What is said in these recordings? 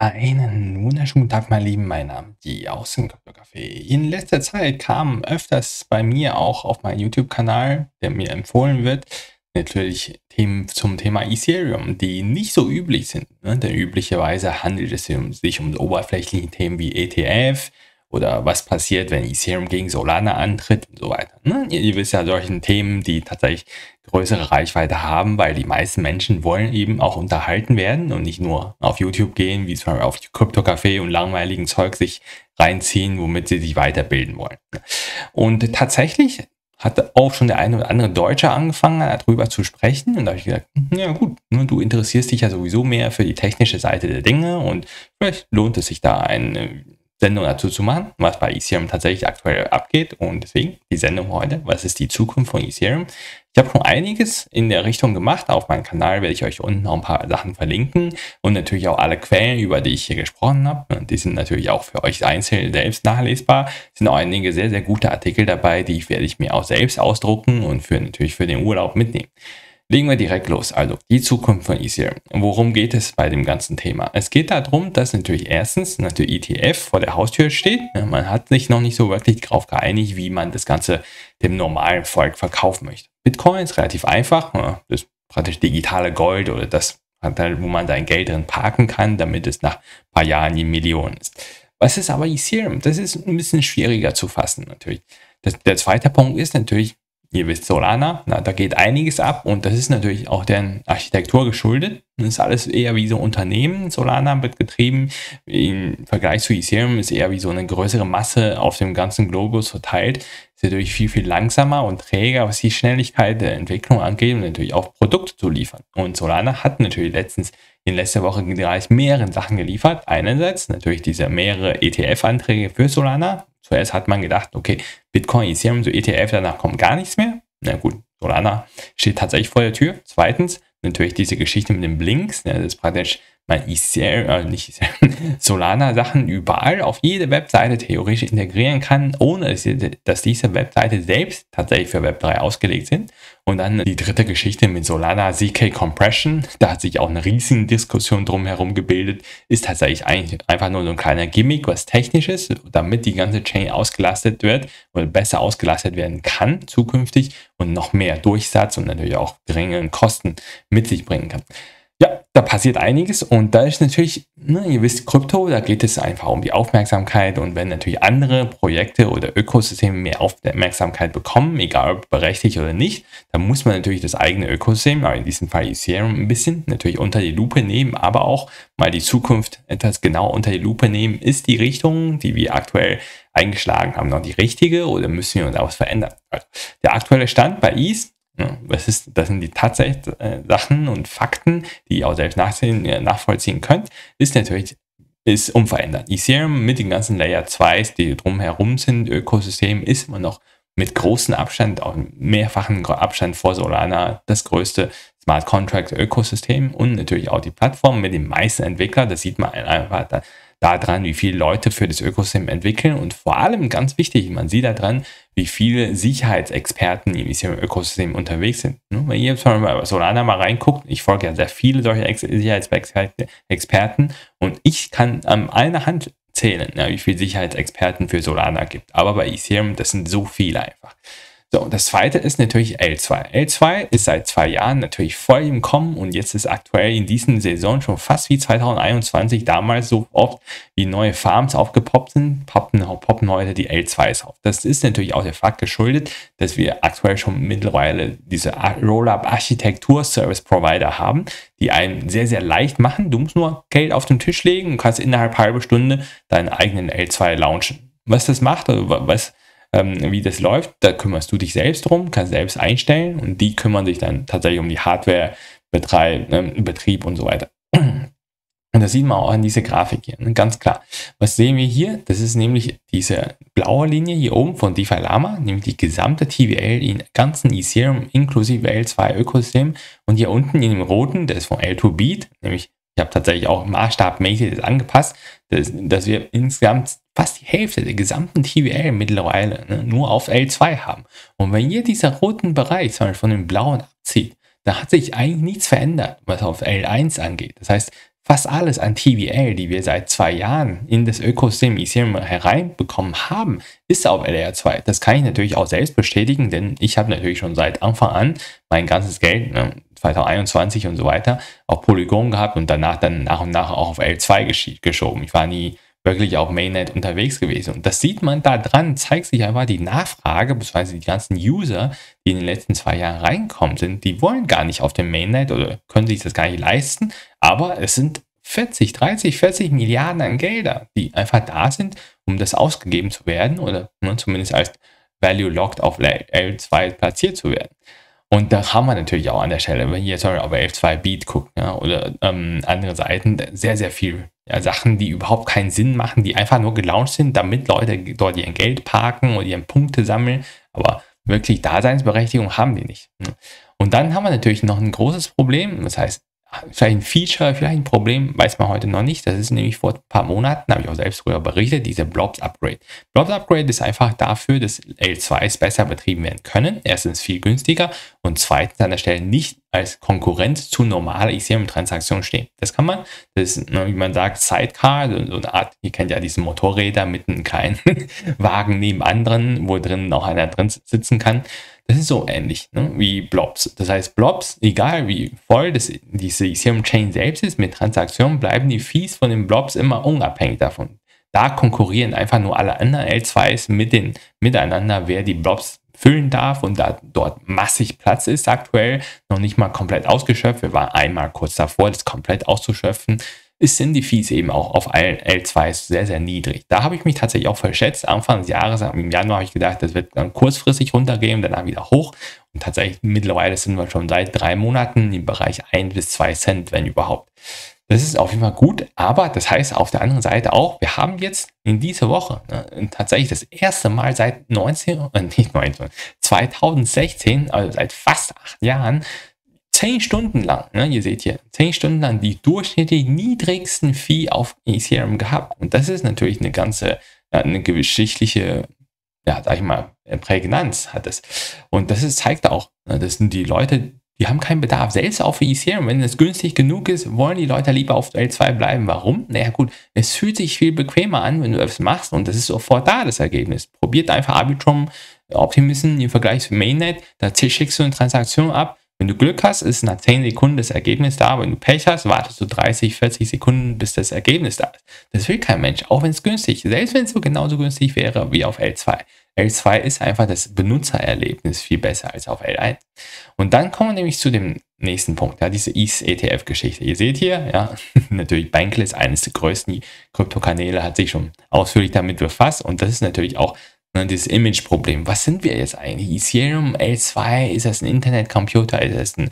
Einen wunderschönen Tag, meine Lieben. Mein Name ist die Krypto-Café. In letzter Zeit kamen öfters bei mir auch auf meinen YouTube-Kanal, der mir empfohlen wird, natürlich Themen zum Thema Ethereum, die nicht so üblich sind. Ne? Denn üblicherweise handelt es sich um oberflächliche Themen wie ETF, oder was passiert, wenn Ethereum gegen Solana antritt und so weiter. Ne? Ihr, ihr, wisst ja, solchen Themen, die tatsächlich größere Reichweite haben, weil die meisten Menschen wollen eben auch unterhalten werden und nicht nur auf YouTube gehen, wie zum Beispiel auf Krypto-Café und langweiligen Zeug sich reinziehen, womit sie sich weiterbilden wollen. Und tatsächlich hat auch schon der eine oder andere Deutsche angefangen, darüber zu sprechen. Und da habe ich gesagt, hm, ja gut, ne, du interessierst dich ja sowieso mehr für die technische Seite der Dinge und vielleicht lohnt es sich da ein Sendung dazu zu machen, was bei Ethereum tatsächlich aktuell abgeht. Und deswegen die Sendung heute, was ist die Zukunft von Ethereum? Ich habe schon einiges in der Richtung gemacht. Auf meinem Kanal werde ich euch unten noch ein paar Sachen verlinken und natürlich auch alle Quellen, über die ich hier gesprochen habe. Und die sind natürlich auch für euch einzeln selbst nachlesbar. Es sind auch einige sehr, sehr gute Artikel dabei, die werde ich mir auch selbst ausdrucken und für natürlich für den Urlaub mitnehmen. Legen wir direkt los. Also die Zukunft von Ethereum. Worum geht es bei dem ganzen Thema? Es geht darum, dass natürlich erstens natürlich ETF vor der Haustür steht. Man hat sich noch nicht so wirklich darauf geeinigt, wie man das Ganze dem normalen Volk verkaufen möchte. Bitcoin ist relativ einfach. Das ist praktisch digitale Gold oder das, wo man sein Geld drin parken kann, damit es nach ein paar Jahren die Million ist. Was ist aber Ethereum? Das ist ein bisschen schwieriger zu fassen natürlich. Das, der zweite Punkt ist natürlich, Ihr wisst Solana, na, da geht einiges ab und das ist natürlich auch deren Architektur geschuldet. Das ist alles eher wie so Unternehmen. Solana wird getrieben. Im Vergleich zu Ethereum ist eher wie so eine größere Masse auf dem ganzen Globus verteilt. Ist natürlich viel, viel langsamer und träger, was die Schnelligkeit der Entwicklung angeht und natürlich auch Produkte zu liefern. Und Solana hat natürlich letztens in letzter Woche gleich mehrere Sachen geliefert. Einerseits natürlich diese mehrere ETF-Anträge für Solana, Zuerst hat man gedacht, okay, Bitcoin, Ethereum, so ETF, danach kommt gar nichts mehr. Na gut, Solana steht tatsächlich vor der Tür. Zweitens, natürlich diese Geschichte mit den Blinks. Ne, das ist praktisch mein Ethereum, äh, nicht Solana-Sachen überall auf jede Webseite theoretisch integrieren kann, ohne dass diese Webseite selbst tatsächlich für Web3 ausgelegt sind. Und dann die dritte Geschichte mit Solana ZK Compression. Da hat sich auch eine riesige Diskussion drumherum gebildet. Ist tatsächlich eigentlich einfach nur so ein kleiner Gimmick, was technisch ist, damit die ganze Chain ausgelastet wird oder besser ausgelastet werden kann zukünftig und noch mehr Durchsatz und natürlich auch geringeren Kosten mit sich bringen kann. Da passiert einiges und da ist natürlich, ne, ihr wisst, Krypto, da geht es einfach um die Aufmerksamkeit und wenn natürlich andere Projekte oder Ökosysteme mehr Aufmerksamkeit bekommen, egal ob berechtigt oder nicht, dann muss man natürlich das eigene Ökosystem, aber in diesem Fall Ethereum ein bisschen natürlich unter die Lupe nehmen, aber auch mal die Zukunft etwas genau unter die Lupe nehmen. Ist die Richtung, die wir aktuell eingeschlagen haben, noch die richtige oder müssen wir uns auch was verändern? Also, der aktuelle Stand bei ETH das, ist, das sind die tatsächlichen äh, und Fakten, die ihr auch selbst äh, nachvollziehen könnt, ist natürlich ist unverändert. Ethereum mit den ganzen Layer 2s, die drumherum sind, Ökosystem, ist immer noch mit großem Abstand, auch mehrfachen Abstand vor Solana das größte Smart Contract Ökosystem und natürlich auch die Plattform mit den meisten Entwicklern. Das sieht man einfach daran, wie viele Leute für das Ökosystem entwickeln und vor allem ganz wichtig, man sieht daran, wie viele Sicherheitsexperten im Ökosystem unterwegs sind. Wenn ihr zum Beispiel bei Solana mal reinguckt, ich folge ja sehr viele solcher Sicherheitsexperten und ich kann an einer Hand zählen, wie viele Sicherheitsexperten für Solana gibt. Aber bei Ethereum, das sind so viele einfach. So, das zweite ist natürlich L2. L2 ist seit zwei Jahren natürlich voll im Kommen und jetzt ist aktuell in diesen Saison schon fast wie 2021 damals so oft, wie neue Farms aufgepoppt sind, poppen, poppen heute die L2s auf. Das ist natürlich auch der Fakt geschuldet, dass wir aktuell schon mittlerweile diese Rollup-Architektur-Service-Provider haben, die einen sehr, sehr leicht machen. Du musst nur Geld auf den Tisch legen und kannst innerhalb halber Stunde deinen eigenen L2 launchen. Was das macht, oder was ähm, wie das läuft, da kümmerst du dich selbst drum, kannst selbst einstellen und die kümmern sich dann tatsächlich um die Hardware, Betrieb, ne, Betrieb und so weiter. Und das sieht man auch an dieser Grafik hier, ne? ganz klar. Was sehen wir hier? Das ist nämlich diese blaue Linie hier oben von DeFi Lama, nämlich die gesamte TVL in ganzen Ethereum inklusive L2 Ökosystem. Und hier unten in dem roten, das ist von L2 Beat, nämlich ich habe tatsächlich auch maßstabmäßig das angepasst, dass, dass wir insgesamt fast die Hälfte der gesamten TVL mittlerweile ne, nur auf L2 haben. Und wenn ihr dieser roten Bereich zum Beispiel von dem blauen abzieht, da hat sich eigentlich nichts verändert, was auf L1 angeht. Das heißt, fast alles an TVL, die wir seit zwei Jahren in das Ökosystem Ethereum hereinbekommen haben, ist auf LR2. Das kann ich natürlich auch selbst bestätigen, denn ich habe natürlich schon seit Anfang an mein ganzes Geld, ne, 2021 und so weiter, auf Polygon gehabt und danach dann nach und nach auch auf L2 geschoben. Ich war nie wirklich auf Mainnet unterwegs gewesen. Und das sieht man da dran, zeigt sich einfach die Nachfrage, beziehungsweise die ganzen User, die in den letzten zwei Jahren reinkommen sind, die wollen gar nicht auf dem Mainnet oder können sich das gar nicht leisten, aber es sind 40, 30, 40 Milliarden an Gelder, die einfach da sind, um das ausgegeben zu werden oder ne, zumindest als Value Locked auf L2 platziert zu werden. Und da haben wir natürlich auch an der Stelle, wenn ihr jetzt auf L2 Beat guckt ja, oder ähm, andere Seiten, sehr, sehr viel ja, Sachen, die überhaupt keinen Sinn machen, die einfach nur gelauncht sind, damit Leute dort ihr Geld parken oder ihren Punkte sammeln. Aber wirklich Daseinsberechtigung haben die nicht. Ne? Und dann haben wir natürlich noch ein großes Problem. Das heißt, vielleicht ein Feature, vielleicht ein Problem, weiß man heute noch nicht. Das ist nämlich vor ein paar Monaten, habe ich auch selbst darüber berichtet, diese Blobs Upgrade. Blobs Upgrade ist einfach dafür, dass L2s besser betrieben werden können. Erstens viel günstiger und zweitens an der Stelle nicht als Konkurrenz zu normaler Ethereum-Transaktionen stehen. Das kann man, das ist, ne, wie man sagt, Sidecar, so eine Art, ihr kennt ja diese Motorräder mit einem kleinen Wagen neben anderen, wo drin noch einer drin sitzen kann. Das ist so ähnlich ne, wie Blobs. Das heißt, Blobs, egal wie voll das, diese Ethereum Chain selbst ist mit Transaktionen, bleiben die Fees von den Blobs immer unabhängig davon. Da konkurrieren einfach nur alle anderen L2s mit den, miteinander, wer die Blobs füllen darf und da dort massig Platz ist aktuell, noch nicht mal komplett ausgeschöpft. Wir waren einmal kurz davor, das komplett auszuschöpfen ist, sind die Fees eben auch auf L2 sehr, sehr niedrig. Da habe ich mich tatsächlich auch verschätzt. Anfang des Jahres, im Januar habe ich gedacht, das wird dann kurzfristig runtergehen, danach wieder hoch. Und tatsächlich mittlerweile sind wir schon seit drei Monaten im Bereich 1 bis 2 Cent, wenn überhaupt. Das ist auf jeden Fall gut, aber das heißt auf der anderen Seite auch, wir haben jetzt in dieser Woche ne, tatsächlich das erste Mal seit 19, äh, nicht 19, 2016, also seit fast acht Jahren, zehn Stunden lang, ne, ihr seht hier, zehn Stunden lang die durchschnittlich niedrigsten Fee auf Ethereum gehabt. Und das ist natürlich eine ganze, eine geschichtliche, ja, sag ich mal, Prägnanz hat es. Und das ist, zeigt auch, ne, das sind die Leute, die haben keinen Bedarf. Selbst auf Ethereum, wenn es günstig genug ist, wollen die Leute lieber auf L2 bleiben. Warum? Naja gut, es fühlt sich viel bequemer an, wenn du es machst und das ist sofort da, das Ergebnis. Probiert einfach Arbitrum Optimism im Vergleich zu Mainnet, da schickst du eine Transaktion ab, wenn du Glück hast, ist nach 10 Sekunden das Ergebnis da. Wenn du Pech hast, wartest du 30, 40 Sekunden, bis das Ergebnis da ist. Das will kein Mensch, auch wenn es günstig ist. Selbst wenn es so genauso günstig wäre wie auf L2. L2 ist einfach das Benutzererlebnis viel besser als auf L1. Und dann kommen wir nämlich zu dem nächsten Punkt, ja, diese ETH-ETF-Geschichte. Ihr seht hier, ja, natürlich Bankless, eines der größten Kryptokanäle, hat sich schon ausführlich damit befasst und das ist natürlich auch Ne, dieses Image-Problem. Was sind wir jetzt eigentlich? Ethereum L2, ist das ein Internetcomputer? Ist das ein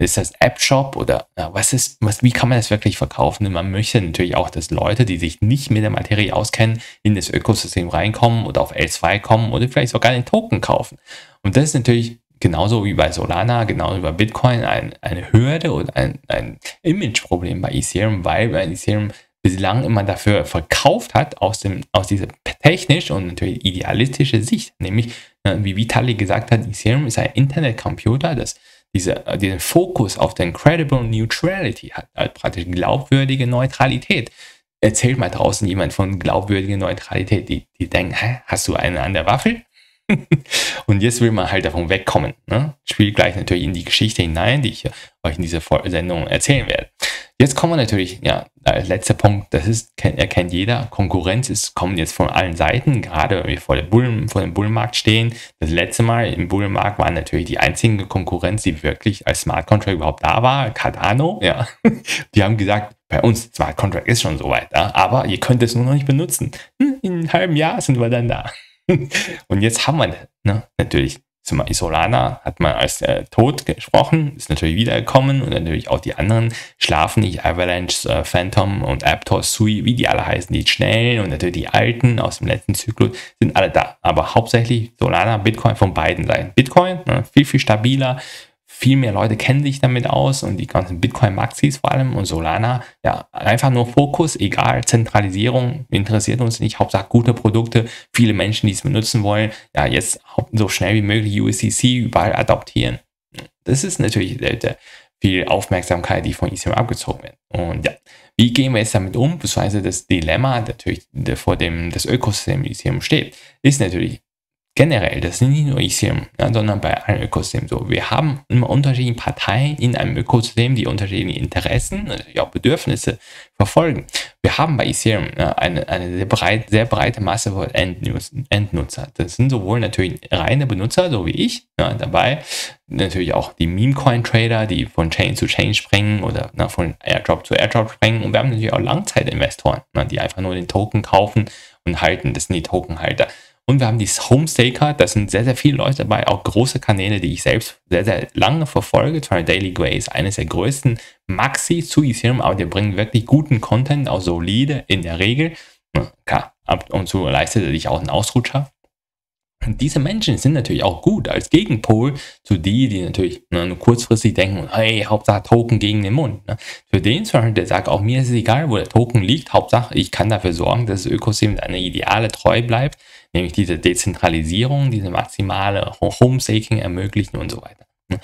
ist das App-Shop oder ja, was ist, was, wie kann man das wirklich verkaufen? Und man möchte natürlich auch, dass Leute, die sich nicht mit der Materie auskennen, in das Ökosystem reinkommen oder auf L2 kommen oder vielleicht sogar den Token kaufen. Und das ist natürlich genauso wie bei Solana, genauso wie bei Bitcoin ein, eine Hürde oder ein, ein Image-Problem bei Ethereum, weil bei Ethereum bislang immer dafür verkauft hat, aus, dem, aus dieser technisch und natürlich idealistische Sicht. Nämlich, äh, wie Vitali gesagt hat, Ethereum ist ein Internetcomputer, das diese, äh, diesen Fokus auf den Credible Neutrality hat, also praktisch glaubwürdige Neutralität. Erzählt mal draußen jemand von glaubwürdiger Neutralität, die, die denken, hä, hast du eine an der Waffel? und jetzt will man halt davon wegkommen. Ne? Spielt gleich natürlich in die Geschichte hinein, die ich euch in dieser Sendung erzählen werde. Jetzt kommen wir natürlich, ja, letzter Punkt, das ist, kennt, erkennt jeder, Konkurrenz ist, kommt jetzt von allen Seiten, gerade wenn wir vor, Bullen, vor dem Bullenmarkt stehen. Das letzte Mal im Bullenmarkt waren natürlich die einzigen Konkurrenz, die wirklich als Smart Contract überhaupt da war, Cardano, ja. Die haben gesagt, bei uns, Smart Contract ist schon soweit, ja, aber ihr könnt es nur noch nicht benutzen. Hm, in einem halben Jahr sind wir dann da. Und jetzt haben wir ne, natürlich zum Beispiel Solana hat man als äh, tot gesprochen, ist natürlich wiedergekommen und natürlich auch die anderen schlafen nicht, Avalanche, äh, Phantom und Aptos, Sui, wie die alle heißen, die schnellen und natürlich die alten aus dem letzten Zyklus sind alle da. Aber hauptsächlich Solana, Bitcoin von beiden Seiten. Bitcoin, ne, viel, viel stabiler, viel mehr Leute kennen sich damit aus und die ganzen Bitcoin-Maxis vor allem und Solana, ja, einfach nur Fokus, egal, Zentralisierung interessiert uns nicht, Hauptsache gute Produkte, viele Menschen, die es benutzen wollen, ja, jetzt so schnell wie möglich USDC überall adoptieren. Das ist natürlich der, viel Aufmerksamkeit, die von Ethereum abgezogen wird. Und ja, Wie gehen wir jetzt damit um? Beziehungsweise das Dilemma, natürlich, vor dem das Ökosystem Ethereum steht, ist natürlich generell, das sind nicht nur Ethereum, ja, sondern bei allen Ökosystemen so. Wir haben immer unterschiedliche Parteien in einem Ökosystem, die unterschiedliche Interessen, natürlich auch Bedürfnisse verfolgen. Wir haben bei Ethereum ja, eine, eine sehr, breit, sehr breite Masse von Endnutzer. Das sind sowohl natürlich reine Benutzer, so wie ich, ja, dabei, natürlich auch die Meme-Coin-Trader, die von Chain zu Chain springen oder na, von Airdrop zu Airdrop springen. Und wir haben natürlich auch Langzeitinvestoren, na, die einfach nur den Token kaufen und halten. Das sind die Tokenhalter. Und wir haben die Homestaker, da sind sehr, sehr viele Leute dabei, auch große Kanäle, die ich selbst sehr, sehr lange verfolge. Beispiel Daily Grace, eines der größten Maxi zu Ethereum, aber die bringen wirklich guten Content, auch solide in der Regel. Klar, ab und zu leistet er sich auch einen Ausrutscher. Und diese Menschen sind natürlich auch gut als Gegenpol zu die, die natürlich ne, nur kurzfristig denken, hey, Hauptsache Token gegen den Mund. Ne? Für den zum der sagt, auch mir ist es egal, wo der Token liegt, Hauptsache ich kann dafür sorgen, dass das Ökosystem eine Ideale treu bleibt, nämlich diese Dezentralisierung, diese maximale Homestaking ermöglichen und so weiter. Ne?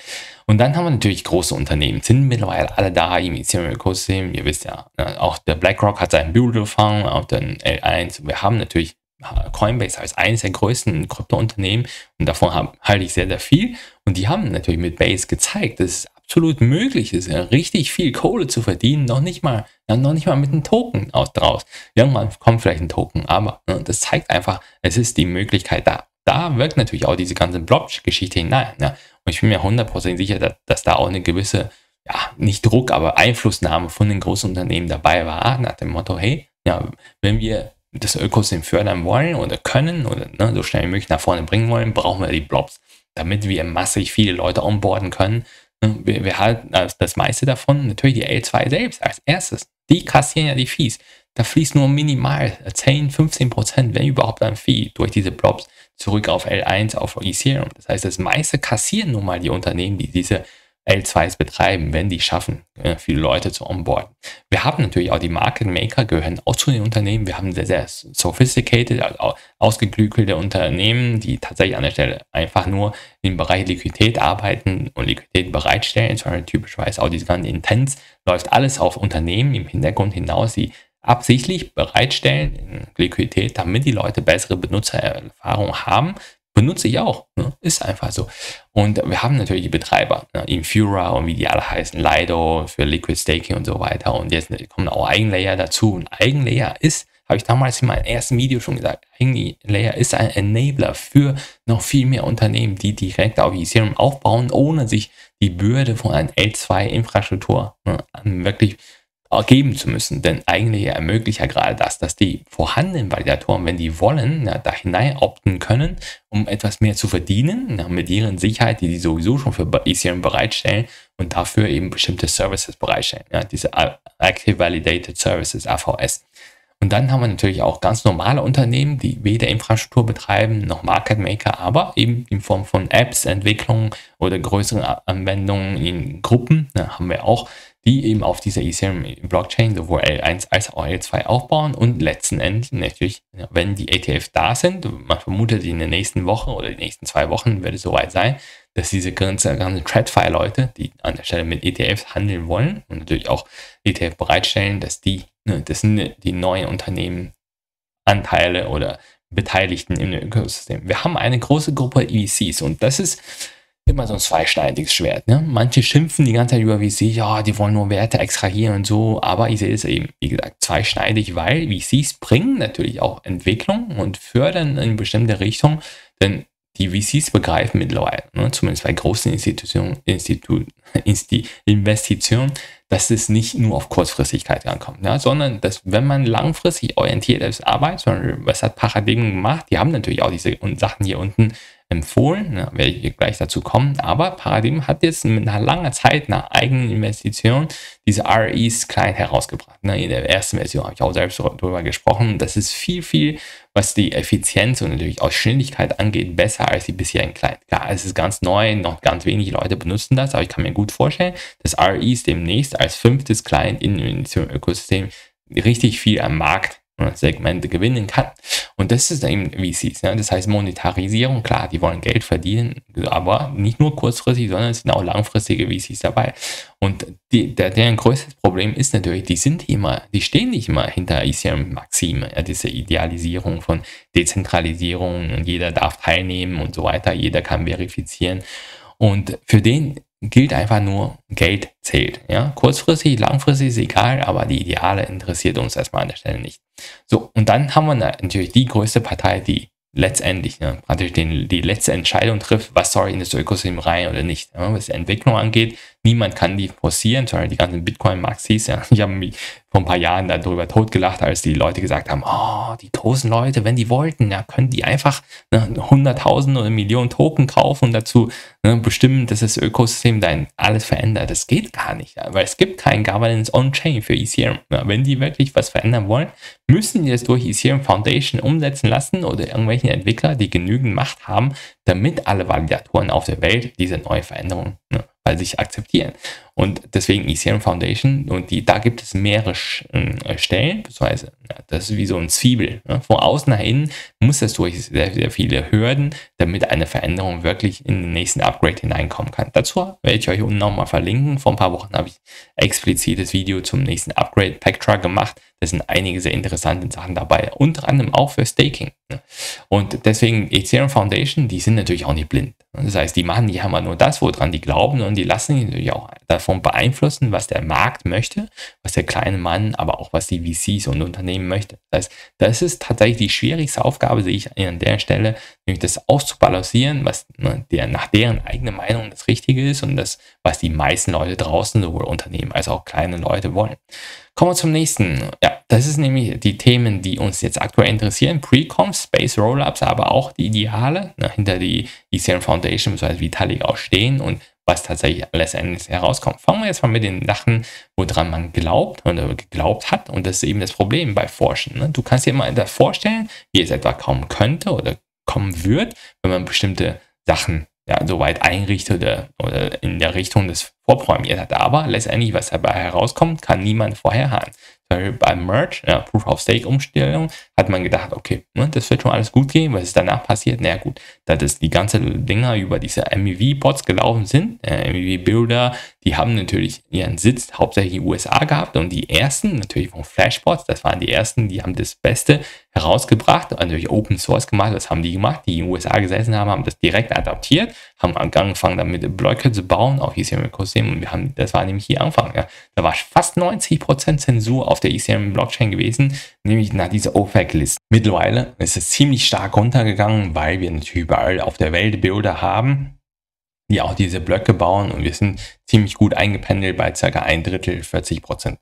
Und dann haben wir natürlich große Unternehmen, sind mittlerweile alle da im Ethereum-Ökosystem. Ihr wisst ja, ne, auch der BlackRock hat seinen Builder-Fonds, auch den L1. Wir haben natürlich Coinbase als eines der größten Kryptounternehmen und davon halte ich sehr, sehr viel. Und die haben natürlich mit Base gezeigt, dass es absolut möglich ist, richtig viel Kohle zu verdienen, noch nicht mal, noch nicht mal mit einem Token aus draus. Irgendwann kommt vielleicht ein Token, aber ne, das zeigt einfach, es ist die Möglichkeit da. Da wirkt natürlich auch diese ganze Blockchain-Geschichte hinein. Ne? Und ich bin mir hundertprozentig sicher, dass, dass, da auch eine gewisse, ja, nicht Druck, aber Einflussnahme von den großen Unternehmen dabei war, nach dem Motto, hey, ja, wenn wir das Ökosystem fördern wollen oder können oder ne, so schnell wie möglich nach vorne bringen wollen, brauchen wir die Blobs, damit wir massig viele Leute onboarden können. Ne, wir, wir halten das meiste davon natürlich die L2 selbst als erstes. Die kassieren ja die Fees. Da fließt nur minimal 10, 15 Prozent, wenn überhaupt ein Fee durch diese Blobs zurück auf L1, auf Ethereum. Das heißt, das meiste kassieren nun mal die Unternehmen, die diese L2s betreiben, wenn die schaffen, äh, viele Leute zu onboarden. Wir haben natürlich auch die Market Maker, gehören auch zu den Unternehmen. Wir haben sehr, sehr sophisticated, also ausgeklügelte Unternehmen, die tatsächlich an der Stelle einfach nur im Bereich Liquidität arbeiten und Liquidität bereitstellen. Zum Beispiel typischerweise auch diese ganzen Intents läuft alles auf Unternehmen im Hintergrund hinaus, die absichtlich bereitstellen Liquidität, damit die Leute bessere Benutzererfahrung haben, benutze ich auch. Ne? Ist einfach so. Und wir haben natürlich die Betreiber, ne? Infura und wie die alle heißen, Lido für Liquid Staking und so weiter. Und jetzt kommen auch Eigenlayer dazu. Und Eigenlayer ist, habe ich damals in meinem ersten Video schon gesagt, Eigenlayer ist ein Enabler für noch viel mehr Unternehmen, die direkt auf Ethereum aufbauen, ohne sich die Bürde von einer L2-Infrastruktur ne, wirklich geben zu müssen. Denn eigentlich ermöglicht ja gerade das, dass die vorhandenen Validatoren, wenn die wollen, ja, da hinein opten können, um etwas mehr zu verdienen, ja, mit ihren Sicherheit, die die sowieso schon für Ethereum bereitstellen und dafür eben bestimmte Services bereitstellen. Ja, diese Active Validated Services, AVS. Und dann haben wir natürlich auch ganz normale Unternehmen, die weder Infrastruktur betreiben noch Market Maker, aber eben in Form von Apps, Entwicklung oder größeren Anwendungen in Gruppen da haben wir auch die eben auf dieser Ethereum-Blockchain sowohl L1 als auch L2 aufbauen und letzten Endes natürlich, wenn die ETF da sind, man vermutet in der nächsten Woche oder die nächsten zwei Wochen wird es soweit sein, dass diese ganze, ganze TradFi-Leute, die an der Stelle mit ETFs handeln wollen und natürlich auch ETF bereitstellen, dass die, ne, das sind die neuen Unternehmen, Anteile oder Beteiligten im Ökosystem. Wir haben eine große Gruppe EVCs und das ist immer so ein zweischneidiges Schwert. Ne? Manche schimpfen die ganze Zeit über VC, ja, die wollen nur Werte extrahieren und so, aber ich sehe es eben, wie gesagt, zweischneidig, weil VCs bringen natürlich auch Entwicklung und fördern in bestimmte Richtung, denn die VCs begreifen mittlerweile, ne, zumindest bei großen Institutionen, Institu Insti Investitionen, dass es nicht nur auf Kurzfristigkeit ankommt, ja, sondern dass wenn man langfristig orientiert ist, arbeitet, was hat Paradigmen gemacht, die haben natürlich auch diese Sachen hier unten empfohlen, ne, werde ich gleich dazu kommen, aber Paradigm hat jetzt einer langen Zeit nach eigenen Investitionen diese REs klein herausgebracht. Ne. In der ersten Version habe ich auch selbst darüber gesprochen. Das ist viel, viel, was die Effizienz und natürlich auch Schnelligkeit angeht, besser als die bisherigen Client. Klar, es ist ganz neu, noch ganz wenig Leute benutzen das, aber ich kann mir gut vorstellen, dass REs demnächst als fünftes Client in dem Ökosystem richtig viel am Markt Segmente gewinnen kann. Und das ist eben VCs. Ne? Das heißt Monetarisierung, klar, die wollen Geld verdienen, aber nicht nur kurzfristig, sondern es sind auch langfristige VCs dabei. Und die, der, deren größtes Problem ist natürlich, die sind immer, die stehen nicht immer hinter Ethereum-Maxime, ja, diese Idealisierung von Dezentralisierung und jeder darf teilnehmen und so weiter, jeder kann verifizieren. Und für den gilt einfach nur, Geld zählt. Ja? Kurzfristig, langfristig ist egal, aber die Ideale interessiert uns erstmal an der Stelle nicht. So, und dann haben wir natürlich die größte Partei, die letztendlich ne, praktisch den, die letzte Entscheidung trifft, was soll in das Ökosystem rein oder nicht. Ja? Was die Entwicklung angeht, niemand kann die forcieren, sondern die ganzen Bitcoin-Maxis. Ja? Ich habe mich vor ein paar Jahren darüber totgelacht, als die Leute gesagt haben, oh, die großen Leute, wenn die wollten, ja, können die einfach ne, 100.000 oder Millionen Token kaufen und dazu ne, bestimmen, dass das Ökosystem dann alles verändert. Das geht gar nicht, ja, weil es gibt kein Governance on-Chain für Ethereum. Ja, wenn die wirklich was verändern wollen, müssen die das durch Ethereum Foundation umsetzen lassen oder irgendwelche Entwickler, die genügend Macht haben, damit alle Validatoren auf der Welt diese neue Veränderung ne, weil sich akzeptieren. Und deswegen Ethereum Foundation, und die, da gibt es mehrere äh, Stellen, beziehungsweise das ist wie so ein Zwiebel. Ne? Von außen nach innen muss das durch sehr, sehr viele Hürden, damit eine Veränderung wirklich in den nächsten Upgrade hineinkommen kann. Dazu werde ich euch unten nochmal verlinken. Vor ein paar Wochen habe ich explizites Video zum nächsten Upgrade Pactra gemacht. Da sind einige sehr interessante Sachen dabei, unter anderem auch für Staking. Ne? Und deswegen Ethereum Foundation, die sind natürlich auch nicht blind. Das heißt, die machen die haben nur das, woran die glauben und die lassen sich natürlich auch davon beeinflussen, was der Markt möchte, was der kleine Mann, aber auch was die VCs und Unternehmen möchte. Das heißt, das ist tatsächlich die schwierigste Aufgabe, sehe ich an der Stelle, nämlich das auszubalancieren, was ne, der, nach deren eigene Meinung das Richtige ist und das, was die meisten Leute draußen, sowohl Unternehmen als auch kleine Leute wollen. Kommen wir zum nächsten. Ja, das ist nämlich die Themen, die uns jetzt aktuell interessieren. Pre-Comps, Space Rollups, aber auch die Ideale, ne, hinter die Ethereum Foundation bzw. Vitalik auch stehen und was tatsächlich letztendlich herauskommt. Fangen wir jetzt mal mit den Sachen, woran man glaubt oder geglaubt hat. Und das ist eben das Problem bei Forschen. Ne? Du kannst dir immer vorstellen, wie es etwa kommen könnte oder kommen wird, wenn man bestimmte Sachen ja, so weit einrichtet oder, oder in der Richtung des vorprogrammiert hat. Aber letztendlich, was dabei herauskommt, kann niemand vorherhaben. Beim Merge, ja, Proof of Stake Umstellung, hat man gedacht, okay, ne, das wird schon alles gut gehen. Was ist danach passiert? Na naja, gut, da das die ganze Dinger über diese MEV-Bots gelaufen sind, äh, MEV-Builder, die haben natürlich ihren Sitz hauptsächlich in den USA gehabt und die ersten, natürlich von Flashbots, das waren die ersten, die haben das Beste herausgebracht, natürlich Open Source gemacht, was haben die gemacht? Die in den USA gesessen haben, haben das direkt adaptiert, haben angefangen damit Blöcke zu bauen auf Ethereum-Ökosystem und wir haben, das war nämlich hier Anfang, ja. Da war fast 90% Zensur auf der Ethereum-Blockchain gewesen, nämlich nach dieser OFAC-List. Mittlerweile ist es ziemlich stark runtergegangen, weil wir natürlich überall auf der Welt Bilder haben, die auch diese Blöcke bauen und wir sind ziemlich gut eingependelt bei ca. ein Drittel, 40 Prozent.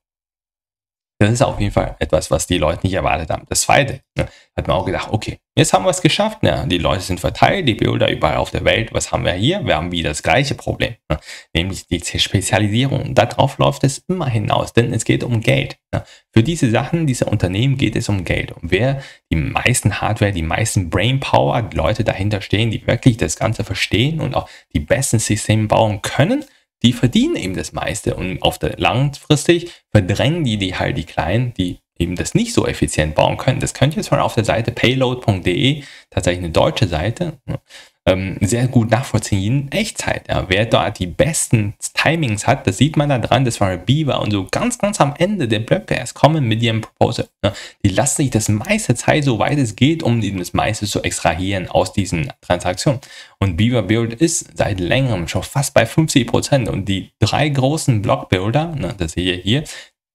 Das ist auf jeden Fall etwas, was die Leute nicht erwartet haben. Das zweite, ne, hat man auch gedacht, okay, jetzt haben wir es geschafft. Ne? Die Leute sind verteilt, die Bilder überall auf der Welt. Was haben wir hier? Wir haben wieder das gleiche Problem, ne? nämlich die Spezialisierung. Darauf läuft es immer hinaus, denn es geht um Geld. Ne? Für diese Sachen, diese Unternehmen geht es um Geld. Und wer die meisten Hardware, die meisten Brainpower, Leute dahinter stehen, die wirklich das Ganze verstehen und auch die besten Systeme bauen können, die verdienen eben das meiste und auf der langfristig verdrängen die, die halt die Kleinen, die eben das nicht so effizient bauen können. Das könnt ihr jetzt mal auf der Seite payload.de, tatsächlich eine deutsche Seite, ne, ähm, sehr gut nachvollziehen in Echtzeit. Ja. Wer da die besten Timings hat, das sieht man da dran, das war Beaver und so ganz, ganz am Ende der Blöcke erst kommen mit ihrem Proposal. Ja. Die lassen sich das meiste Zeit, so weit es geht, um das meiste zu extrahieren aus diesen Transaktionen. Und Beaver Build ist seit längerem schon fast bei 50 Prozent und die drei großen Blockbuilder, ne, das sehe ich hier,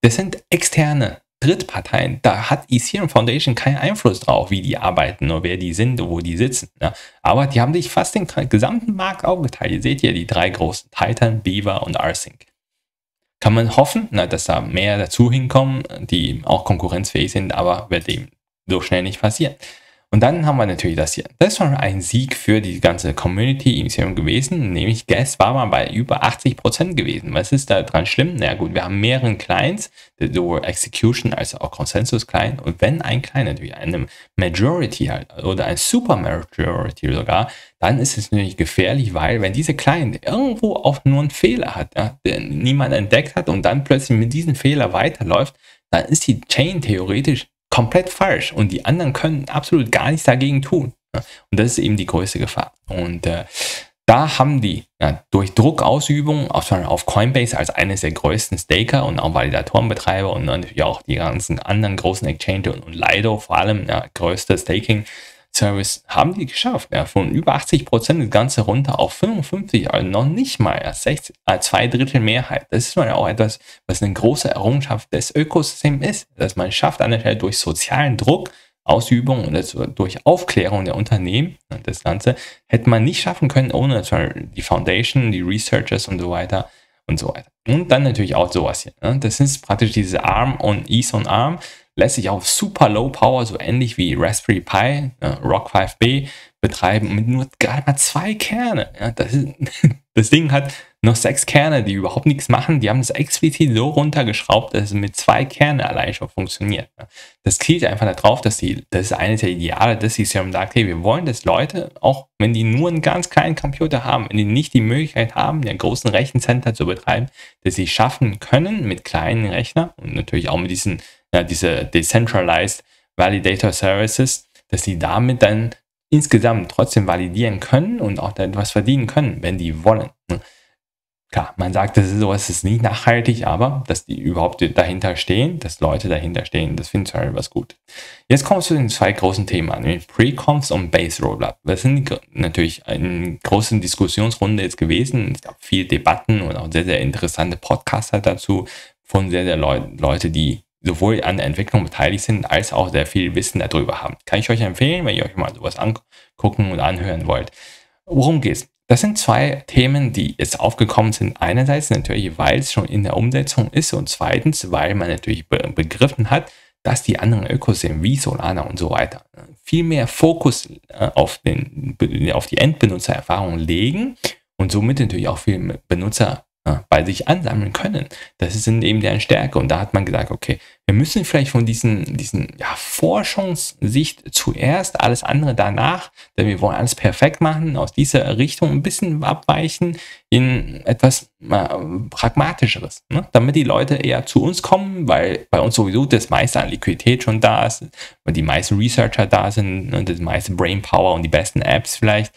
das sind externe Drittparteien, da hat Ethereum Foundation keinen Einfluss drauf, wie die arbeiten oder wer die sind, wo die sitzen. Ja. Aber die haben sich fast den gesamten Markt aufgeteilt. Ihr seht ja die drei großen Titan, Beaver und Rsync. Kann man hoffen, na, dass da mehr dazu hinkommen, die auch konkurrenzfähig sind, aber wird eben so schnell nicht passieren. Und dann haben wir natürlich das hier. Das war ein Sieg für die ganze Community Ethereum gewesen, nämlich Gas war mal bei über 80% gewesen. Was ist da dran schlimm? Na gut, wir haben mehrere Clients, sowohl Execution als auch Consensus Client. Und wenn ein Client natürlich eine Majority hat oder ein Super Majority sogar, dann ist es natürlich gefährlich, weil wenn diese Client irgendwo auch nur einen Fehler hat, ja, den niemand entdeckt hat und dann plötzlich mit diesem Fehler weiterläuft, dann ist die Chain theoretisch komplett falsch und die anderen können absolut gar nichts dagegen tun. Und das ist eben die größte Gefahr. Und äh, da haben die ja, durch Druckausübung auf, auf Coinbase als eines der größten Staker und auch Validatorenbetreiber und natürlich auch die ganzen anderen großen Exchange und, und Lido vor allem ja, größte Staking Service haben die geschafft. Ja, von über 80 Prozent das Ganze runter auf 55, also noch nicht mal ja, 60, äh, zwei Drittel Mehrheit. Das ist mal auch etwas, was eine große Errungenschaft des Ökosystems ist, dass man schafft an der Stelle durch sozialen Druck Ausübung und durch Aufklärung der Unternehmen, das Ganze, hätte man nicht schaffen können ohne die Foundation, die Researchers und so weiter und so weiter. Und dann natürlich auch sowas hier. Ne? Das ist praktisch diese ARM und Ease on ARM, lässt sich auf super Low Power, so ähnlich wie Raspberry Pi, Rock 5B, betreiben mit nur gerade mal zwei Kerne. das, ist, das Ding hat noch sechs Kerne, die überhaupt nichts machen. Die haben es explizit so runtergeschraubt, dass es mit zwei Kernen allein schon funktioniert. Das zielt einfach darauf, dass die, das ist eines der Ideale, dass die Serum sagt, hey, wir wollen, dass Leute, auch wenn die nur einen ganz kleinen Computer haben, wenn die nicht die Möglichkeit haben, einen großen Rechencenter zu betreiben, dass sie schaffen können mit kleinen Rechnern und natürlich auch mit diesen, ja, diese Decentralized Validator Services, dass sie damit dann insgesamt trotzdem validieren können und auch etwas verdienen können, wenn die wollen. Klar, man sagt, das ist sowas ist nicht nachhaltig, aber dass die überhaupt dahinter stehen, dass Leute dahinter stehen, das finde ich halt was gut. Jetzt kommen wir zu den zwei großen Themen, nämlich Pre-Conf und Base Rollup. Das sind natürlich eine große Diskussionsrunde jetzt gewesen. Es gab viele Debatten und auch sehr, sehr interessante Podcaster dazu von sehr, sehr Leu Leute, die sowohl an der Entwicklung beteiligt sind, als auch sehr viel Wissen darüber haben. Kann ich euch empfehlen, wenn ihr euch mal sowas angucken und anhören wollt. Worum geht's? Das sind zwei Themen, die jetzt aufgekommen sind. Einerseits natürlich, weil es schon in der Umsetzung ist und zweitens, weil man natürlich begriffen hat, dass die anderen Ökosysteme wie Solana und so weiter viel mehr Fokus äh, auf, den, auf die Endbenutzererfahrung legen und somit natürlich auch viel Benutzer bei sich ansammeln können. Das ist eben deren Stärke. Und da hat man gesagt, okay, wir müssen vielleicht von diesen, diesen ja, Forschungssicht zuerst, alles andere danach, denn wir wollen alles perfekt machen, aus dieser Richtung ein bisschen abweichen in etwas äh, Pragmatischeres, ne? damit die Leute eher zu uns kommen, weil bei uns sowieso das meiste an Liquidität schon da ist, weil die meisten Researcher da sind, ne? das meiste Brainpower und die besten Apps vielleicht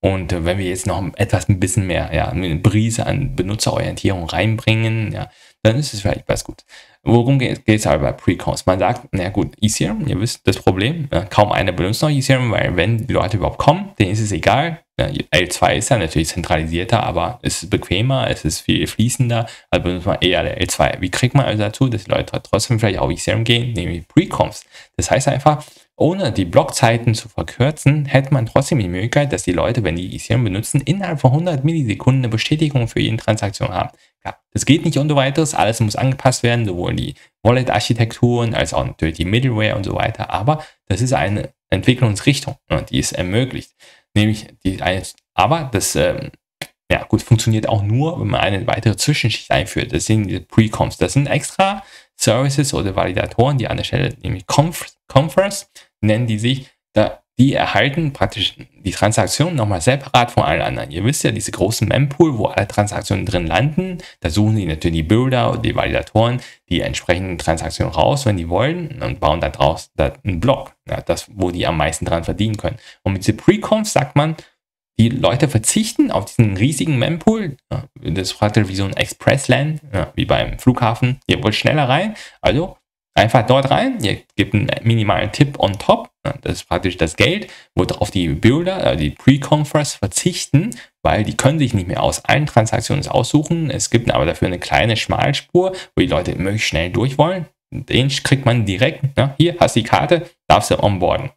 und äh, wenn wir jetzt noch etwas ein bisschen mehr, ja, eine Brise an Benutzerorientierung reinbringen, ja, dann ist es vielleicht was gut. Worum geht es aber bei Precons? Man sagt, na gut, Ethereum, ihr wisst das Problem, ja, kaum einer benutzt noch Ethereum, weil wenn die Leute überhaupt kommen, denen ist es egal. Ja, L2 ist ja natürlich zentralisierter, aber es ist bequemer, es ist viel fließender, also benutzt man eher der L2. Wie kriegt man also dazu, dass die Leute trotzdem vielleicht auf Ethereum gehen, nämlich Precons? Das heißt einfach, ohne die Blockzeiten zu verkürzen, hätte man trotzdem die Möglichkeit, dass die Leute, wenn die Ethereum benutzen, innerhalb von 100 Millisekunden eine Bestätigung für jede Transaktion haben. Ja, das geht nicht ohne weiteres, alles muss angepasst werden, sowohl die Wallet-Architekturen als auch natürlich die Middleware und so weiter, aber das ist eine Entwicklungsrichtung, die es ermöglicht. Nämlich die eine, aber das ähm, ja, gut, funktioniert auch nur, wenn man eine weitere Zwischenschicht einführt. Das sind diese Pre-Comps. Das sind extra Services oder Validatoren, die an der Stelle, nämlich Conf Conference, nennen die sich, da, die erhalten praktisch die Transaktionen nochmal separat von allen anderen. Ihr wisst ja, diese großen Mempool, wo alle Transaktionen drin landen, da suchen die natürlich die Builder und die Validatoren die entsprechenden Transaktionen raus, wenn die wollen, und bauen da draus einen Block, ja, das, wo die am meisten dran verdienen können. Und mit dieser Pre-Conf sagt man, die Leute verzichten auf diesen riesigen Mempool. Das ist praktisch wie so ein Express-LAN, ja, wie beim Flughafen. Ihr wollt schneller rein, also einfach dort rein. Ihr gebt einen minimalen Tipp on top. Das ist praktisch das Geld, worauf die Builder, äh, die Pre-Confers verzichten, weil die können sich nicht mehr aus allen Transaktionen aussuchen. Es gibt aber dafür eine kleine Schmalspur, wo die Leute möglichst schnell durch wollen. Den kriegt man direkt. Hier hast du die Karte, darfst du onboarden.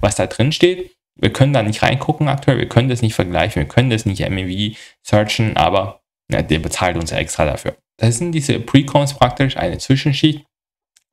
Was da drin steht, wir können da nicht reingucken aktuell, wir können das nicht vergleichen, wir können das nicht MEV searchen, aber ja, der bezahlt uns ja extra dafür. Das sind diese Precons praktisch, eine Zwischenschicht.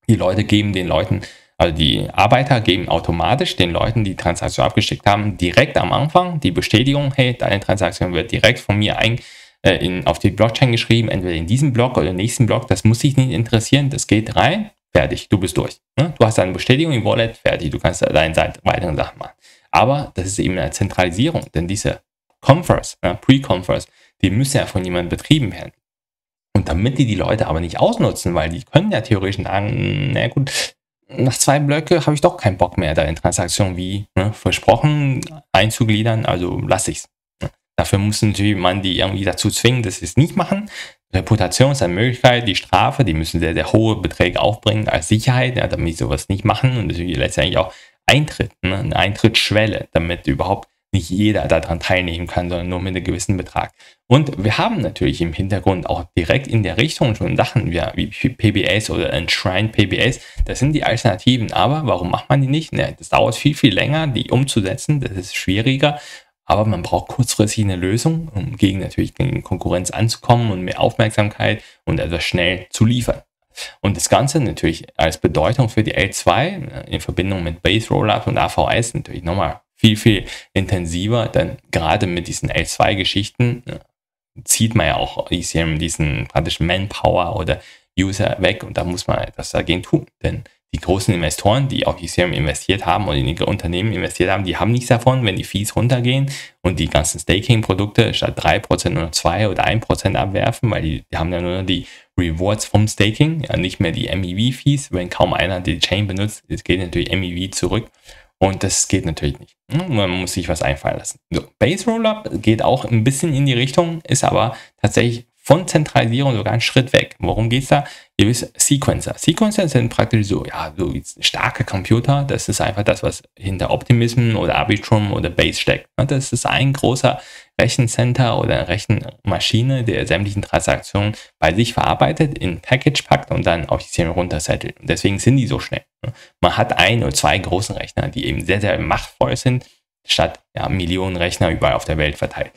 Die Leute geben den Leuten, also die Arbeiter geben automatisch den Leuten, die Transaktion abgeschickt haben, direkt am Anfang die Bestätigung, hey, deine Transaktion wird direkt von mir ein, äh, in, auf die Blockchain geschrieben, entweder in diesem Block oder im nächsten Block, das muss dich nicht interessieren, das geht rein, fertig, du bist durch. Ne? Du hast deine Bestätigung im Wallet, fertig, du kannst deine weiteren Sachen machen. Aber das ist eben eine Zentralisierung, denn diese Conference, ja, Pre-Conference, die müssen ja von jemandem betrieben werden. Und damit die die Leute aber nicht ausnutzen, weil die können ja theoretisch sagen, na gut, nach zwei Blöcke habe ich doch keinen Bock mehr, da in Transaktionen wie ne, versprochen einzugliedern, also lasse ich es. Dafür muss natürlich man die irgendwie dazu zwingen, dass sie es nicht machen. Reputation ist eine Möglichkeit, die Strafe, die müssen sehr, sehr hohe Beträge aufbringen als Sicherheit, ja, damit sie sowas nicht machen und natürlich letztendlich auch Eintritt, ne, eine Eintrittsschwelle, damit überhaupt nicht jeder daran teilnehmen kann, sondern nur mit einem gewissen Betrag. Und wir haben natürlich im Hintergrund auch direkt in der Richtung schon Sachen wie, PBS oder Enshrined PBS. Das sind die Alternativen. Aber warum macht man die nicht? Ne, das dauert viel, viel länger, die umzusetzen. Das ist schwieriger. Aber man braucht kurzfristig eine Lösung, um gegen natürlich gegen Konkurrenz anzukommen und mehr Aufmerksamkeit und etwas schnell zu liefern. Und das Ganze natürlich als Bedeutung für die L2 äh, in Verbindung mit Base Rollup und AVS natürlich nochmal viel, viel intensiver, denn gerade mit diesen L2-Geschichten äh, zieht man ja auch Ethereum diesen praktischen Manpower oder User weg und da muss man etwas dagegen tun, denn die großen Investoren, die auch Ethereum investiert haben und in ihre Unternehmen investiert haben, die haben nichts davon, wenn die Fees runtergehen und die ganzen Staking-Produkte statt 3% nur 2 oder 1% abwerfen, weil die, die haben ja nur die Rewards vom Staking, ja nicht mehr die MEV-Fees. Wenn kaum einer die Chain benutzt, es geht natürlich MEV zurück. Und das geht natürlich nicht. Man muss sich was einfallen lassen. So, Base Rollup geht auch ein bisschen in die Richtung, ist aber tatsächlich von Zentralisierung sogar einen Schritt weg. Worum geht es da? Ihr wisst, Sequencer. Sequencer sind praktisch so, ja, so starke Computer. Das ist einfach das, was hinter Optimism oder Arbitrum oder Base steckt. Das ist ein großer Rechencenter oder Rechenmaschine, der sämtlichen Transaktionen bei sich verarbeitet, in Package packt und dann auf die Systeme runtersettelt. Und deswegen sind die so schnell. Man hat ein oder zwei großen Rechner, die eben sehr, sehr machtvoll sind, statt ja, Millionen Rechner überall auf der Welt verteilt.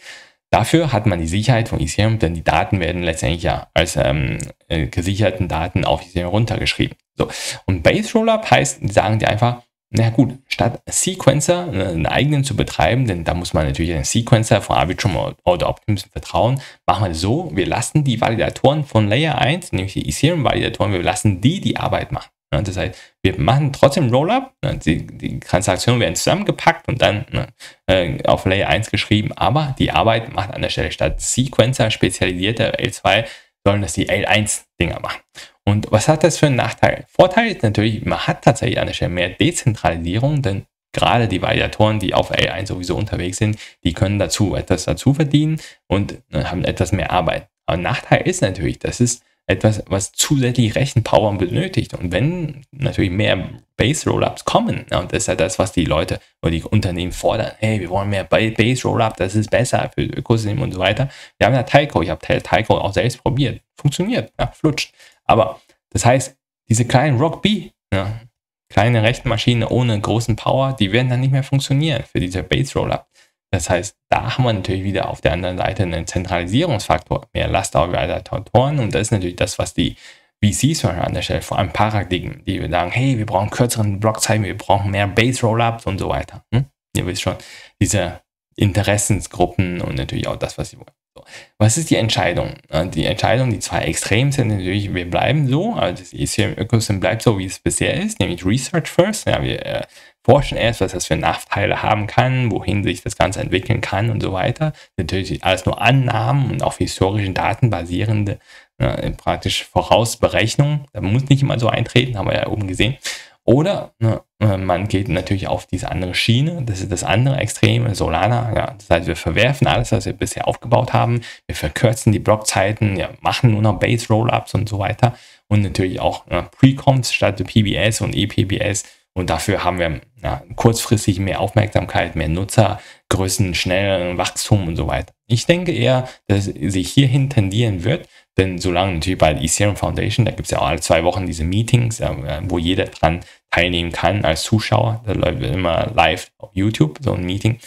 Dafür hat man die Sicherheit von Ethereum, denn die Daten werden letztendlich ja als ähm, äh, gesicherten Daten auf Ethereum runtergeschrieben. So. Und Base Rollup heißt, sagen die einfach, na gut, statt Sequencer äh, einen eigenen zu betreiben, denn da muss man natürlich einen Sequencer von Arbitrum oder Optimism vertrauen, machen wir so, wir lassen die Validatoren von Layer 1, nämlich die Ethereum-Validatoren, wir lassen die die Arbeit machen. Ne, das heißt, wir machen trotzdem Rollup, ne, die, die Transaktionen werden zusammengepackt und dann ne, äh, auf Layer 1 geschrieben, aber die Arbeit macht an der Stelle statt Sequencer spezialisierte L2, sollen das die L1-Dinger machen. Und was hat das für einen Nachteil? Vorteil ist natürlich, man hat tatsächlich an der Stelle mehr Dezentralisierung, denn gerade die Validatoren, die auf L1 sowieso unterwegs sind, die können dazu etwas dazu verdienen und haben etwas mehr Arbeit. Aber Nachteil ist natürlich, das ist etwas, was zusätzlich Rechenpower benötigt. Und wenn natürlich mehr Base-Rollups kommen, ja, und das ist ja das, was die Leute oder die Unternehmen fordern, hey, wir wollen mehr Base-Rollup, das ist besser für das Ökosystem und so weiter. Wir haben ja Taiko, ich habe Taiko auch selbst probiert. Funktioniert, ja, flutscht. Aber das heißt, diese kleinen Rock B, ja, kleine Rechenmaschine ohne großen Power, die werden dann nicht mehr funktionieren für diese Base-Rollup. Das heißt, da haben wir natürlich wieder auf der anderen Seite einen Zentralisierungsfaktor, mehr Last auf Validatoren und das ist natürlich das, was die VCs an der Stelle, vor allem Paradigmen, die sagen, hey, wir brauchen kürzeren Blockzeiten, wir brauchen mehr Base-Rollups und so weiter. Hm? Ihr wisst schon, diese Interessensgruppen und natürlich auch das, was sie wollen. So. Was ist die Entscheidung? Die Entscheidung, die zwei extrem sind, natürlich, wir bleiben so, also das Ethereum-Ökosystem bleibt so, wie es bisher ist, nämlich Research First. Ja, wir äh, forschen erst, was das für Nachteile haben kann, wohin sich das Ganze entwickeln kann und so weiter. Natürlich alles nur Annahmen und auf historischen Daten basierende äh, praktisch Vorausberechnungen. Da muss nicht immer so eintreten, haben wir ja oben gesehen. Oder ne, äh, man geht natürlich auf diese andere Schiene, das ist das andere Extreme, Solana. Ja, das heißt, wir verwerfen alles, was wir bisher aufgebaut haben. Wir verkürzen die Blockzeiten, ja, machen nur noch Base-Rollups und so weiter. Und natürlich auch ja, Pre-Comps statt PBS und EPBS und dafür haben wir ja, kurzfristig mehr Aufmerksamkeit, mehr Nutzergrößen, schnelleren Wachstum und so weiter. Ich denke eher, dass sich hierhin tendieren wird, denn solange natürlich bei der Ethereum Foundation, da gibt es ja auch alle zwei Wochen diese Meetings, wo jeder dran teilnehmen kann als Zuschauer. Da läuft immer live auf YouTube so ein Meeting.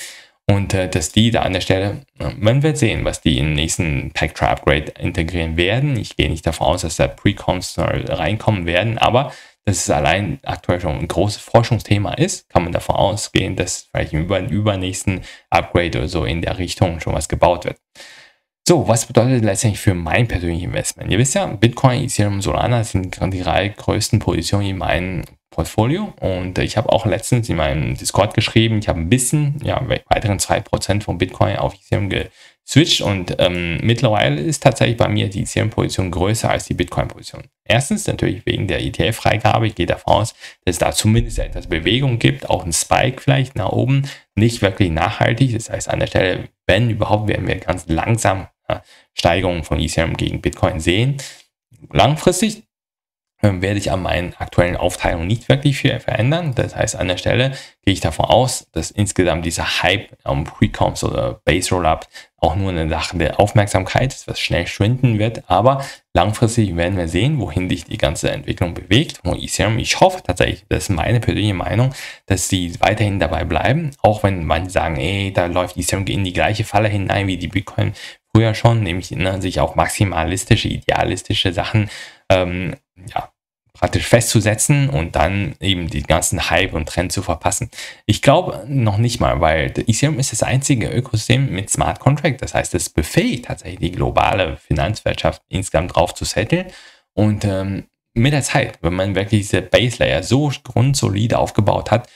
Und äh, dass die da an der Stelle, man wird sehen, was die im nächsten Pactra Upgrade integrieren werden. Ich gehe nicht davon aus, dass da Precoms reinkommen werden, aber dass es allein aktuell schon ein großes Forschungsthema ist, kann man davon ausgehen, dass vielleicht im übernächsten Upgrade oder so in der Richtung schon was gebaut wird. So, was bedeutet letztendlich für mein persönliches Investment? Ihr wisst ja, Bitcoin, Ethereum, Solana sind die drei größten Positionen in meinem Portfolio und ich habe auch letztens in meinem Discord geschrieben, ich habe ein bisschen, ja, weiteren 2% von Bitcoin auf Ethereum switcht und ähm, mittlerweile ist tatsächlich bei mir die Ethereum-Position größer als die Bitcoin-Position. Erstens natürlich wegen der ETF-Freigabe. Ich gehe davon aus, dass es da zumindest etwas Bewegung gibt, auch ein Spike vielleicht nach oben, nicht wirklich nachhaltig. Das heißt, an der Stelle, wenn überhaupt, werden wir ganz langsam ja, Steigerungen von Ethereum gegen Bitcoin sehen. Langfristig werde ich an meinen aktuellen Aufteilungen nicht wirklich viel verändern. Das heißt, an der Stelle gehe ich davon aus, dass insgesamt dieser Hype um Precoms oder Base Rollup auch nur eine Sache der Aufmerksamkeit ist, was schnell schwinden wird. Aber langfristig werden wir sehen, wohin sich die ganze Entwicklung bewegt. Und Ethereum, ich hoffe tatsächlich, das ist meine persönliche Meinung, dass sie weiterhin dabei bleiben. Auch wenn manche sagen, ey, da läuft Ethereum in die gleiche Falle hinein wie die Bitcoin früher schon, nämlich ne, sich auf maximalistische, idealistische Sachen ähm, ja, praktisch festzusetzen und dann eben die ganzen Hype und Trend zu verpassen. Ich glaube noch nicht mal, weil Ethereum ist das einzige Ökosystem mit Smart Contract. Das heißt, es befähigt tatsächlich die globale Finanzwirtschaft insgesamt drauf zu setteln. Und ähm, mit der Zeit, wenn man wirklich diese Base Layer so grundsolide aufgebaut hat,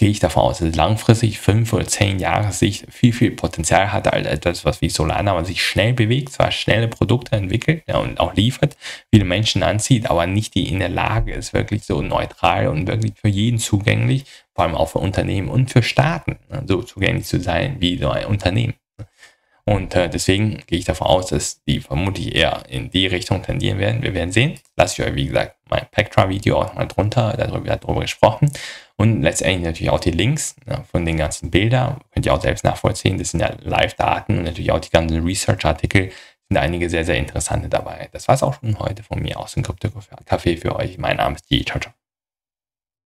gehe ich davon aus, dass langfristig fünf oder zehn Jahre Sicht viel, viel Potenzial hat als etwas, was wie Solana, was sich schnell bewegt, zwar schnelle Produkte entwickelt ja, und auch liefert, viele Menschen anzieht, aber nicht die in der Lage ist, wirklich so neutral und wirklich für jeden zugänglich, vor allem auch für Unternehmen und für Staaten ne, so zugänglich zu sein wie so ein Unternehmen. Und äh, deswegen gehe ich davon aus, dass die vermutlich eher in die Richtung tendieren werden. Wir werden sehen. Lasse ich euch, wie gesagt, mein Pectra-Video auch mal drunter, darüber, darüber gesprochen. Und letztendlich natürlich auch die Links ja, von den ganzen Bildern. Könnt ihr auch selbst nachvollziehen. Das sind ja Live-Daten und natürlich auch die ganzen Research-Artikel. Sind einige sehr, sehr interessante dabei. Das war es auch schon heute von mir aus dem Krypto-Café für euch. Mein Name ist die. Ciao, ciao.